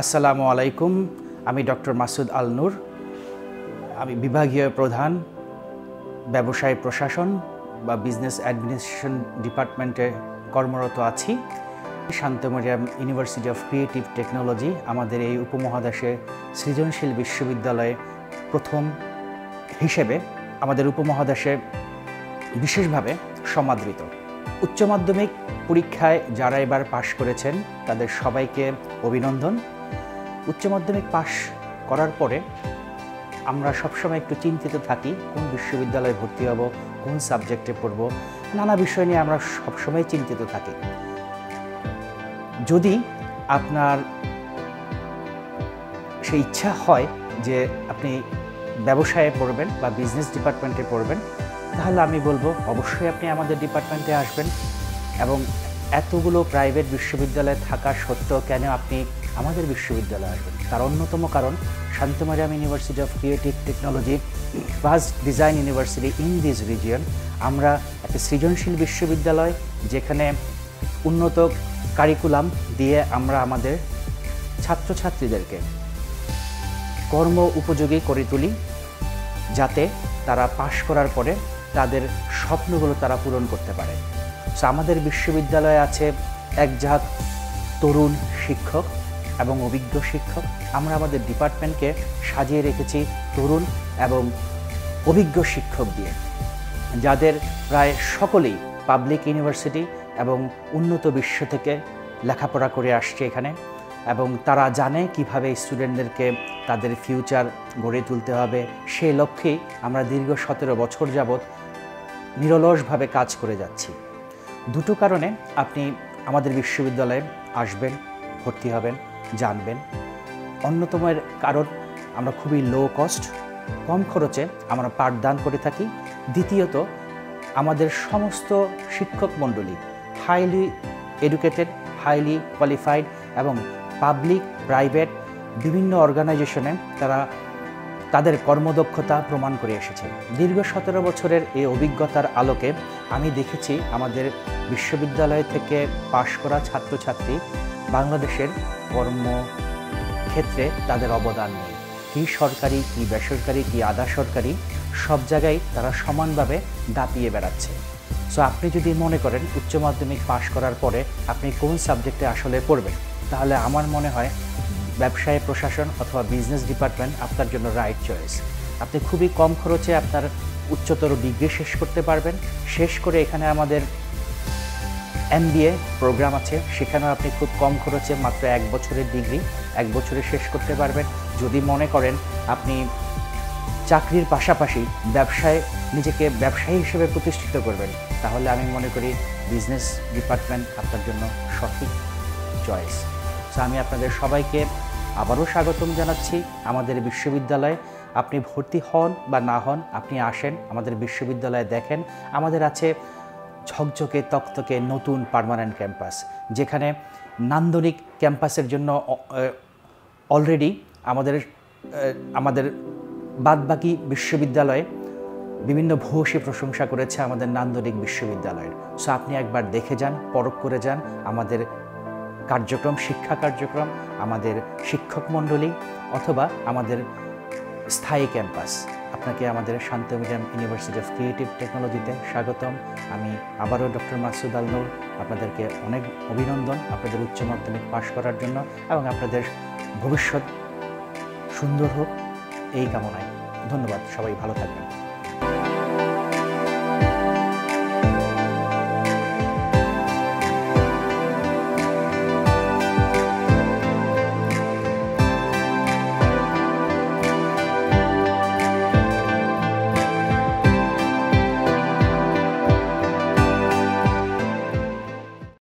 আসসালামু আলাইকুম, আমি ডক্টর মাসুদ আল নূর আমি বিভাগীয় প্রধান, ব্যবসায় প্রশাসন বা বিজনেস অ্যাডমিনিস্ট্রেশন ডিপার্টমেন্টে কর্মরত আছি। Shanto Mariam university of creative technology, আমাদের এই উপমহাদেশে সৃজনশীল বিশ্ববিদ্যালয়ে প্রথম হিসেবে আমাদের উপমহাদেশে বিশেষভাবে সমাদৃত। উচ্চ মাধ্যমিক পরীক্ষায় যারা এবার পাশ করেছেন, তাদের সবাইকে অভিনন্দন। উচ্চ মাধ্যমিক পাশ করার পরে আমরা সবসময় একটু চিন্তিত থাকি, কোন বিশ্ববিদ্যালয়ে ভর্তি হব, কোন সাবজেক্টে পড়ব, নানা বিষয় নিয়ে আমরা সবসময় চিন্তিত থাকি। যদি আপনার সেই ইচ্ছা হয় যে আপনি ব্যবসায়ে পড়বেন বা বিজনেস ডিপার্টমেন্টে পড়বেন, তাহলে আমি বলব অবশ্যই আপনি আমাদের ডিপার্টমেন্টে আসবেন এবং এতগুলো প্রাইভেট বিশ্ববিদ্যালয়ে থাকা সত্ত্বেও কেন আপনি আমাদের বিশ্ববিদ্যালয়ে আসবেন তার অন্যতম কারণ Shanto Mariam university of creative technology first design university in this region আমরা একটা সৃজনশীল বিশ্ববিদ্যালয় যেখানে উন্নত কারিকুলাম দিয়ে আমরা আমাদের ছাত্রছাত্রীদেরকে কর্ম উপযোগী করে তুলি যাতে তারা পাশ করার পরে তাদের স্বপ্নগুলো তারা পূরণ করতে পারে। আমাদের বিশ্ববিদ্যালয়ে আছে একজাত তরুণ শিক্ষক। এবং অভিজ্ঞ শিক্ষক, আমরা আমাদের ডিপার্টমেন্টকে সাজিয়ে রেখেছি তরুণ এবং অভিজ্ঞ শিক্ষক দিয়ে, যাদের প্রায় সকলেই পাবলিক ইউনিভার্সিটি এবং উন্নত বিশ্ব থেকে লেখাপড়া করে আসছে এখানে, এবং তারা জানে কীভাবে স্টুডেন্টদেরকে তাদের ফিউচার গড়ে তুলতে হবে। সেই লক্ষ্যেই আমরা দীর্ঘ সতেরো বছর যাবৎ নিরলসভাবে কাজ করে যাচ্ছি। দুটো কারণে আপনি আমাদের বিশ্ববিদ্যালয়ে আসবেন, ভর্তি হবেন। জানবেন। অন্যতমের কারণ, আমরা খুবই লো কস্ট কম খরচে আমরা পাঠদান করে থাকি। দ্বিতীয়ত, আমাদের সমস্ত শিক্ষক মণ্ডলী হাইলি এডুকেটেড হাইলি কোয়ালিফাইড এবং পাবলিক প্রাইভেট বিভিন্ন অর্গানাইজেশনে তারা তাদের কর্মদক্ষতা প্রমাণ করে এসেছে। দীর্ঘ সতেরো বছরের এই অভিজ্ঞতার আলোকে আমি দেখেছি আমাদের বিশ্ববিদ্যালয় থেকে পাশ করা ছাত্রছাত্রী বাংলাদেশের কর্মক্ষেত্রে তাদের অবদান নেই। কী সরকারি, কী বেসরকারি, কী আধা সরকারি, সব জায়গায় তারা সমানভাবে দাপিয়ে বেড়াচ্ছে। সো আপনি যদি মনে করেন উচ্চ মাধ্যমিক পাশ করার পরে আপনি কোন সাবজেক্টে আসলে পড়বেন, তাহলে আমার মনে হয় ব্যবসায় প্রশাসন অথবা বিজনেস ডিপার্টমেন্ট আপনার জন্য রাইট চয়েস আপনি খুবই কম খরচে আপনার উচ্চতর ডিগ্রি শেষ করতে পারবেন। শেষ করে এখানে আমাদের এমবিএ প্রোগ্রাম আছে, সেখানেও আপনি খুব কম খরচে মাত্র এক বছরের ডিগ্রি এক বছরে শেষ করতে পারবেন। যদি মনে করেন আপনি চাকরির পাশাপাশি ব্যবসায়, নিজেকে ব্যবসায়ী হিসেবে প্রতিষ্ঠিত করবেন, তাহলে আমি মনে করি বিজনেস ডিপার্টমেন্ট আপনার জন্য সঠিক চয়েস তো আমি আপনাদের সবাইকে আবারও স্বাগতম জানাচ্ছি। আমাদের বিশ্ববিদ্যালয়ে আপনি ভর্তি হন বা না হন, আপনি আসেন, আমাদের বিশ্ববিদ্যালয়ে দেখেন। আমাদের আছে ঝকঝকে তকতকে নতুন পার্মানেন্ট ক্যাম্পাস, যেখানে নান্দনিক ক্যাম্পাসের জন্য অলরেডি আমাদের আমাদের বাদবাকি বিশ্ববিদ্যালয়ে বিভিন্ন ভূয়সী প্রশংসা করেছে আমাদের নান্দনিক বিশ্ববিদ্যালয়ের। সো আপনি একবার দেখে যান, পরখ করে যান আমাদের কার্যক্রম, শিক্ষা কার্যক্রম, আমাদের শিক্ষক মণ্ডলী অথবা আমাদের স্থায়ী ক্যাম্পাস। আপনাকে আমাদের শান্তমিডিয়াম ইউনিভার্সিটি অফ ক্রিয়েটিভ টেকনোলজিতে স্বাগতম। আমি আবারও ডক্টর মাসুদ আল নূর। আপনাদেরকে অনেক অভিনন্দন আপনাদের উচ্চ মাধ্যমিক পাশ করার জন্য এবং আপনাদের ভবিষ্যৎ সুন্দর হোক এই কামনায়। ধন্যবাদ, সবাই ভালো থাকবেন।